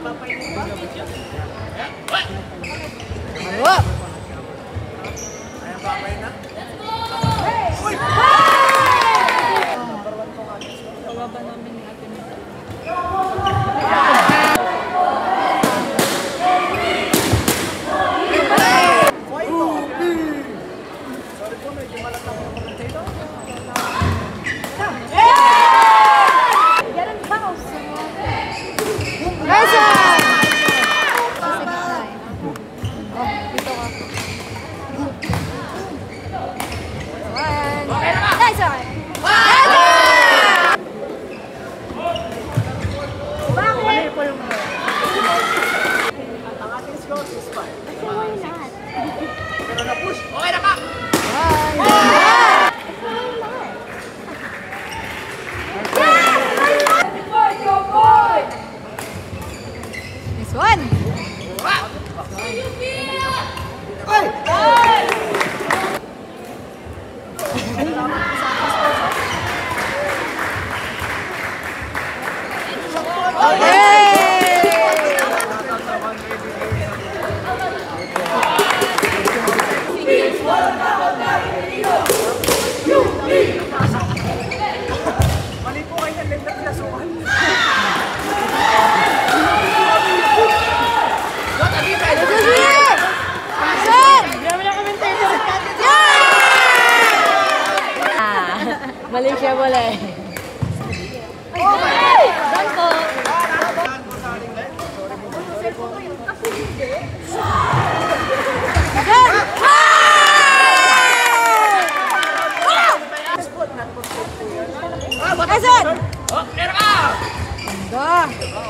Bapak ini. Bapak ini. Kasi why not? Pero na-push. Okay na pa! Hazard! Oh, meron ka! Ganda!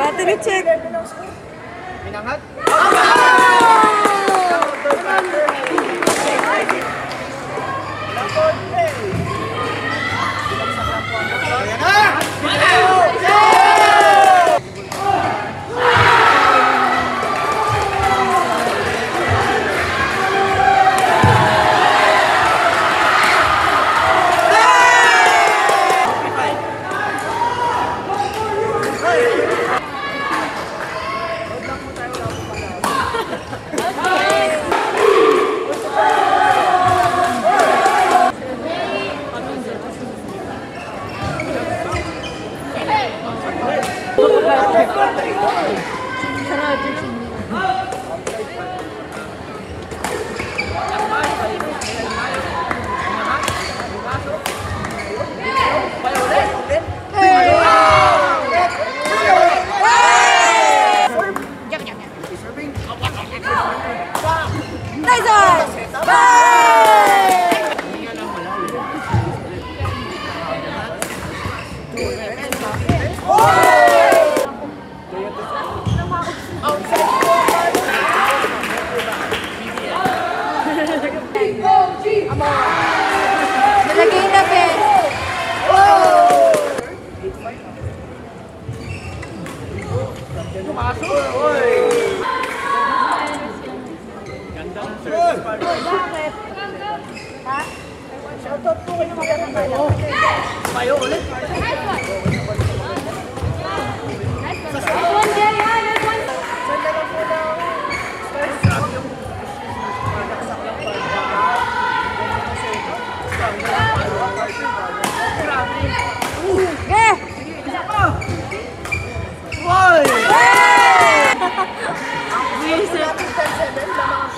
Battery check. Minangat? Ah,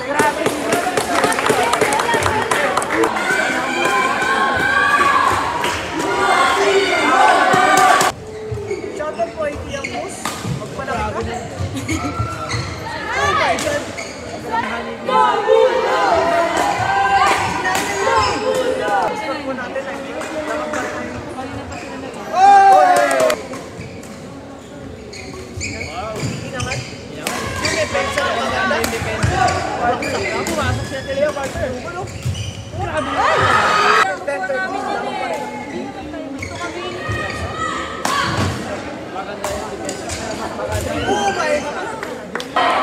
Grazie. Oh my God!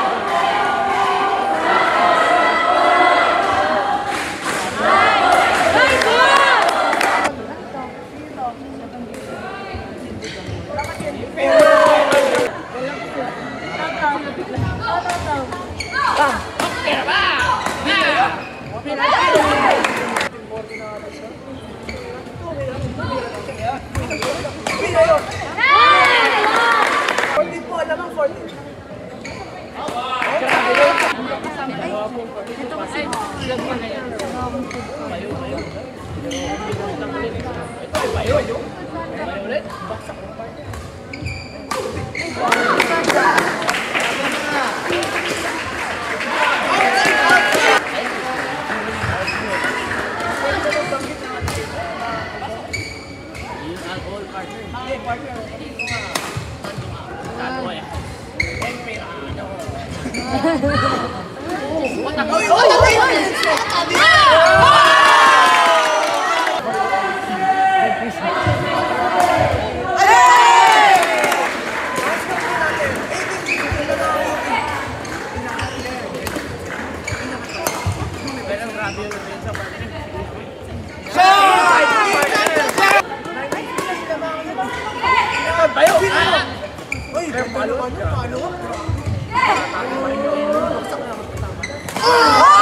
Uy, uy, uy! Bayo! Uy, palo ka na, palo ka. 아,